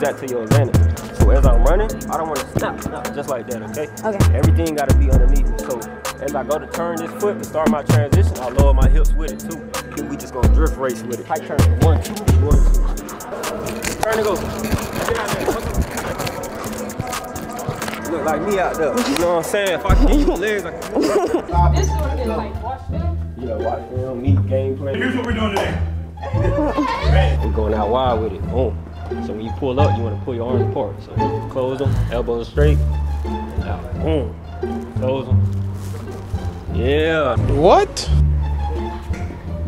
use that to your advantage. So as I'm running, I don't want to snap, snap, just like that, okay? Okay. Everything got to be underneath me. So as I go to turn this foot to start my transition, I lower my hips with it too. Then we just gonna drift race with it. Tight turn, one, two, one, two. Turn and go. Get out there. Look like me out there. You know what I'm saying? If I can give you legs, I can. This sort of is like watch film. You know, watch film, meet gameplay. Here's what we're doing today. We're going out wide with it. Boom. So when you pull up, you want to pull your arms apart. So you close them, elbows straight, and out. Boom. Close them. Yeah. What?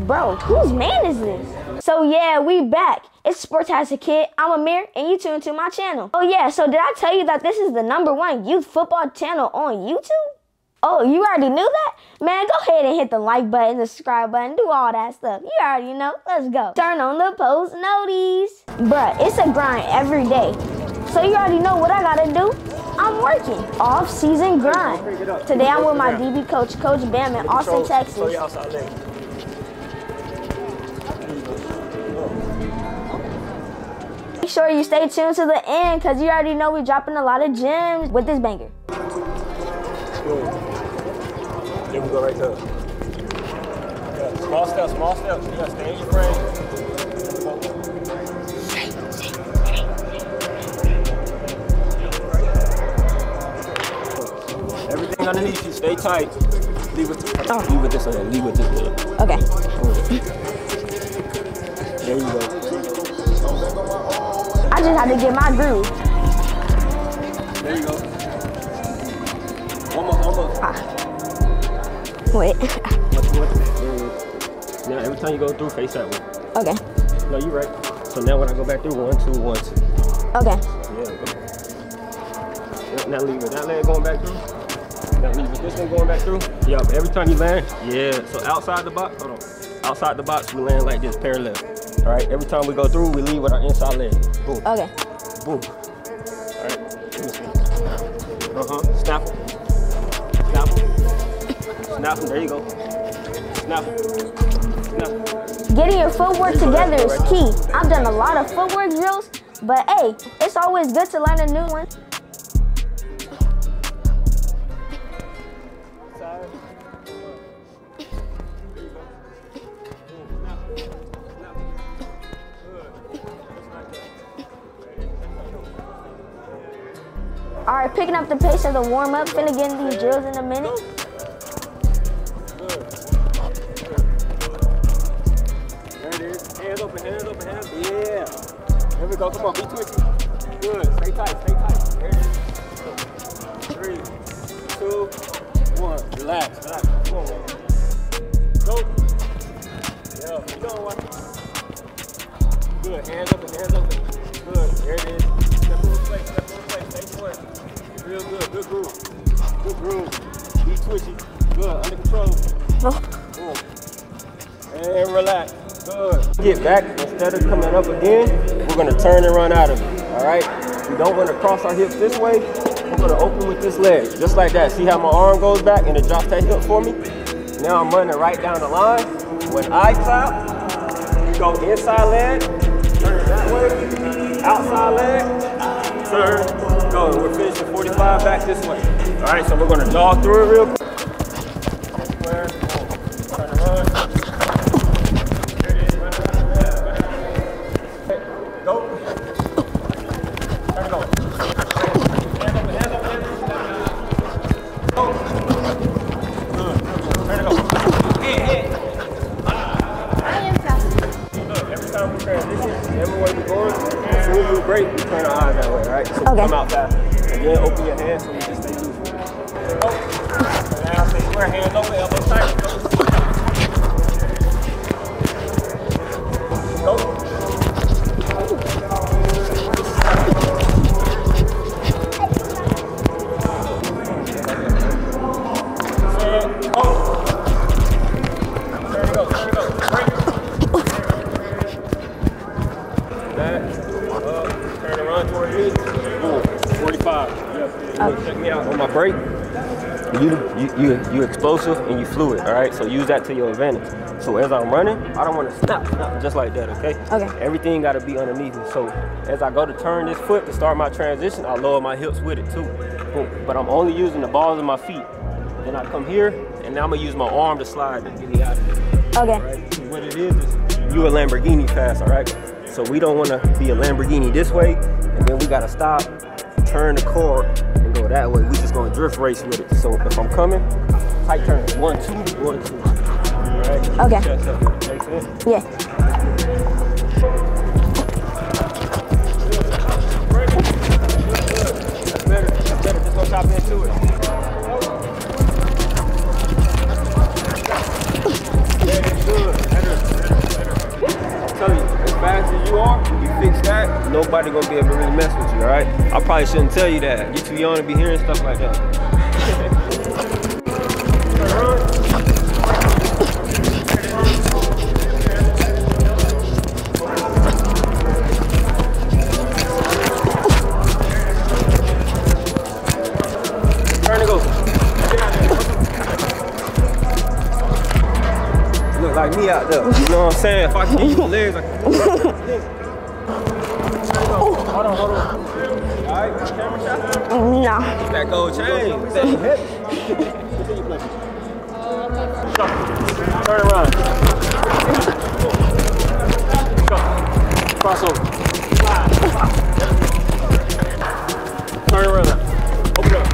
Bro, whose man is this? So yeah, we back. It's SportTastic Kid. I'm Amir, and you tune to my channel. Oh yeah, so did I tell you that this is the number one youth football channel on YouTube? Oh, you already knew that? Man, go ahead and hit the like button, the subscribe button, do all that stuff. You already know. Let's go. Turn on the post notice. Bruh, it's a grind every day. So you already know what I gotta do. I'm working. Off season grind. Today I'm with my DB coach, Coach Bam in Austin, Texas. Show your outside leg. Make sure you stay tuned to the end because you already know we're dropping a lot of gems with this banger. Go right there. Yeah, small steps, small steps. You gotta stay in your frame. Everything underneath you, stay tight. Leave with oh. this, leave with this way, leave with this way. Okay. There you go. I just had to get my groove. There you go. One more, one more. Ah. Wait. One, two, one, two. There. Now every time you go through, face that way. Okay. No, you're right. So now when I go back through, one, two, one, two. Okay. Yeah, now leave with that leg going back through. Now leave with this one going back through. Yep, every time you land, yeah. So outside the box, hold on. Outside the box, we land like this, parallel. All right, every time we go through, we leave with our inside leg. Boom, Okay. boom. All right, see. Uh-huh, snap 'em. Snap 'em. Snap there you go. Snap. Snap. Getting your footwork together is key. I've done a lot of footwork drills, but hey, it's always good to learn a new one. All right, picking up the pace of the warm up. Finna get in these drills in a minute. It is. Hands open, hands open, hands. Yeah. There we go. Come on, be twitchy. Good. Stay tight, stay tight. There it is. Three, two, one. Relax, relax. Come on, man. Go. Yeah, keep going, one. Good. Hands open, hands open. Good. There it is. Step over place, step over place. Stay put. Real good. Good groove. Good groove. Be twitchy. Good. Under control. Oh. Boom. And relax. Get back. Instead of coming up again, we're gonna turn and run out of it. All right. We don't want to cross our hips this way. We're gonna open with this leg, just like that. See how my arm goes back and it drops that hip for me? Now I'm running right down the line. When I clap, go inside leg, turn that way, outside leg, turn, go. We're finishing 45 back this way. All right, so we're gonna jog through it real quick. Back, up, turn around toward. Boom. 45. Yep. You wanna check me out on my break. you, you you you explosive and you fluid, all right? So use that to your advantage. So as I'm running, I don't want to stop, snap just like that, okay? Okay. Everything got to be underneath me. So as I go to turn this foot to start my transition, I lower my hips with it too. Boom. But I'm only using the balls of my feet. Then I come here, and now I'm gonna use my arm to slide and get me out of there. Okay. Right? So what it is is you a Lamborghini pass, all right? So we don't want to be a Lamborghini this way, and then we gotta stop, turn the car, and go that way. We just gonna drift race with it. So if I'm coming, tight turn, one, two, one, two. All right? Okay. Chest up. Make sense? Yeah. Probably shouldn't tell you that. You're too young to be hearing stuff like that. Turn and go. Get out there. Look like me out there. You know what I'm saying? If I can you legs, I can. Hold on, hold on. Alright, camera shot. No. That gold chain. That heavy. Continue playing. Turn around. Go. Crossover. Turn around. Open up.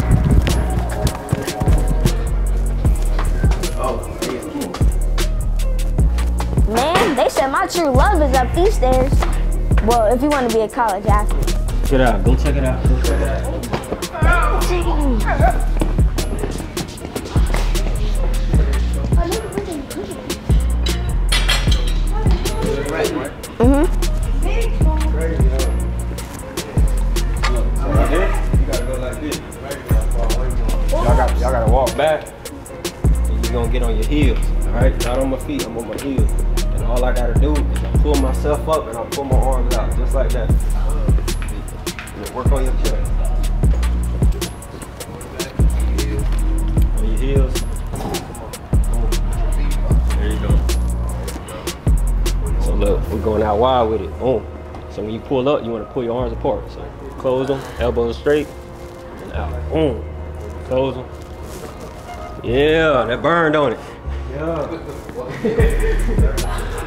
Oh, Man, they said my true love is up these stairs. Well, if you want to be a college athlete. Check it out. Go check it out. Go check it out. Like this. Y'all got, gotta walk back, and you gonna get on your heels. All right, not on my feet. I'm on my heels, and all I gotta do is pull myself up and I pull my arms out, just like that. And work on your chest. On your heels. There you go. So look, we're going out wide with it. Boom. So when you pull up, you want to pull your arms apart. So close them, elbows straight, and out. Boom. Close them. Yeah, that burned on it. Yeah. Yeah.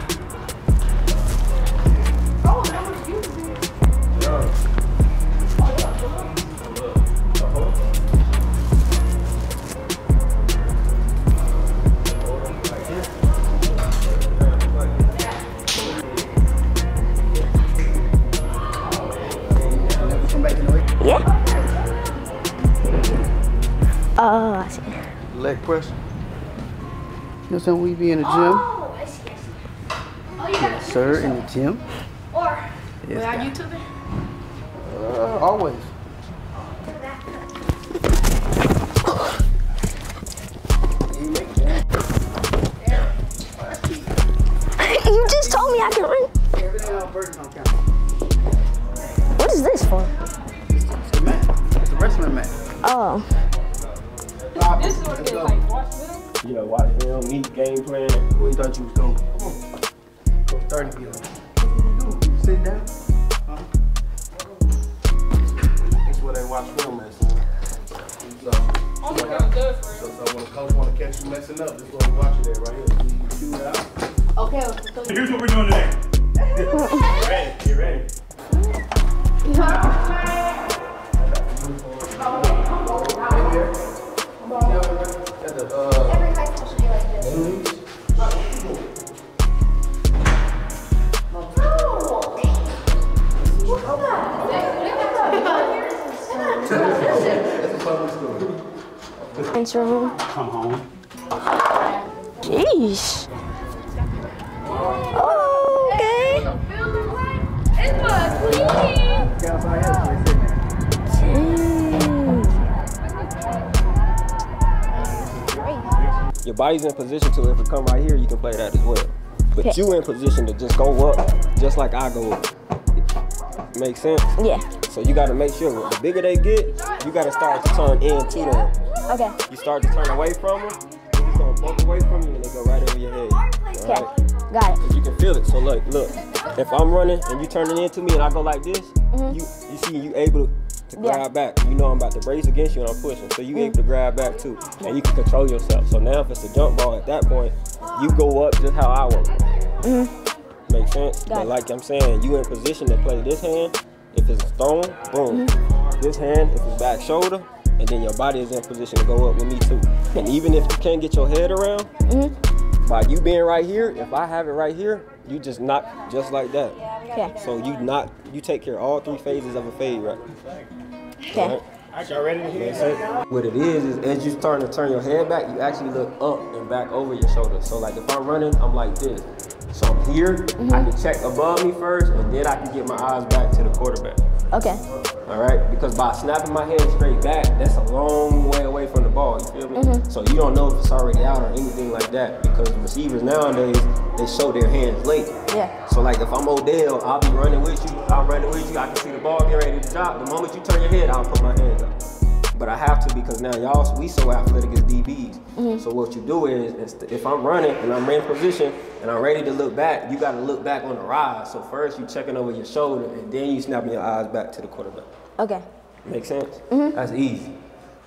know what I'm saying? We be in the gym. Oh, I see, I see. Oh, you got Sir, in the gym. Or, Yes, wait, are guy. you YouTubing? Uh, always. you just told me I can run. Everything on Burger on camera. What is this for? It's the mat. It's the wrestling mat. Oh. This is what it is, like, watch film. You know, watch film, meet, game plan. Where you thought you was going? Come on. Go 30 kilos. What you doing? Sit down. Huh? That's where they watch film at, son. So, I'm feeling good for so, so when a coach want to catch you messing up, this is what we watching at right here. You can do it out. Okay, so Here's what we're doing today. Get ready, get ready. Jeez. Oh, okay. It's. Jeez. Your body's in position to if it come right here, you can play that as well. But Okay. you in position to just go up, just like I go up. Make sense? Yeah. So you gotta make sure the bigger they get, you gotta start to turn into them. Okay. You start to turn away from them. They're just gonna bump away from you and they go right over your head. Okay. Alright? Got it. You can feel it. So look, look. If I'm running and you turning into me and I go like this, Mm-hmm. you you see you able to Yeah. grab back. You know I'm about to brace against you and I'm pushing. So you able to grab back too. And you can control yourself. So now if it's a jump ball at that point, you go up just how I work. Make sense? Got but it. like I'm saying, you in position to play this hand. If it's a stone, boom. Mm-hmm. This hand, if it's back shoulder, and then your body is in position to go up with me too. And even if you can't get your head around, Mm-hmm. by you being right here, if I have it right here, you just knock just like that. Okay. So you knock, you take care of all three phases of a fade, right? Okay. Y'all ready to hear What it is is as you starting to turn your head back, you actually look up and back over your shoulder. So like if I'm running, I'm like this. So I'm here, I can check above me first, and then I can get my eyes back to the quarterback. Okay. All right, because by snapping my head straight back, that's a long way away from the ball. You feel me? Mm-hmm. So you don't know if it's already out or anything like that. Because receivers nowadays they show their hands late. Yeah. So like if I'm Odell, I'll be running with you. I'm running with you. I can see the ball get ready to drop. The moment you turn your head, I'll put my hands up. But I have to because now y'all we so athletic as DBs. So what you do is, is if I'm running and I'm in position and I'm ready to look back, you got to look back on the rise. So first you're checking over your shoulder and then you snapping your eyes back to the quarterback. Okay. Make sense? Mm-hmm. That's easy.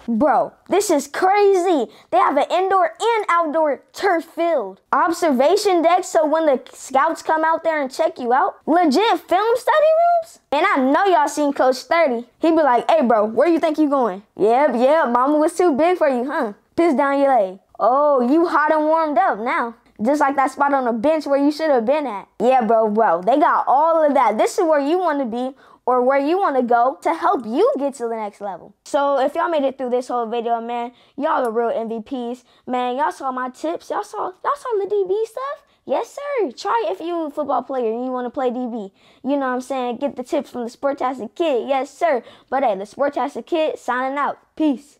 Bro, this is crazy. They have an indoor and outdoor turf field. Observation deck so when the scouts come out there and check you out. Legit film study rooms. And I know y'all seen Coach 30. He'd be like, hey bro, where you think you going? Yep, yep, mama was too big for you, huh? Piss down your leg. Oh, you hot and warmed up now. Just like that spot on the bench where you should have been at. Yeah, bro, bro. They got all of that. This is where you want to be or where you want to go to help you get to the next level. So if y'all made it through this whole video, man, y'all are real MVPs. Man, y'all saw my tips. Y'all saw y'all saw the DB stuff. Yes, sir. Try if you're a football player and you want to play DB. You know what I'm saying? Get the tips from the SportTastic Kid. Yes, sir. But hey, the SportTastic Kid signing out. Peace.